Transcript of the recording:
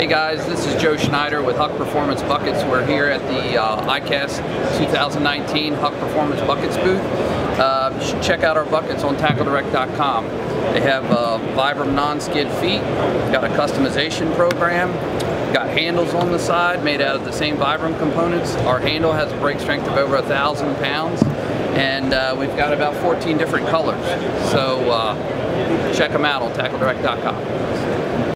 Hey guys, this is Joe Schneider with Huck Performance Buckets. We're here at the uh, ICAST 2019 Huck Performance Buckets booth. Uh, check out our buckets on TackleDirect.com. They have uh, Vibram non-skid feet, got a customization program, got handles on the side made out of the same Vibram components. Our handle has a break strength of over a thousand pounds and uh, we've got about 14 different colors. So uh, check them out on TackleDirect.com.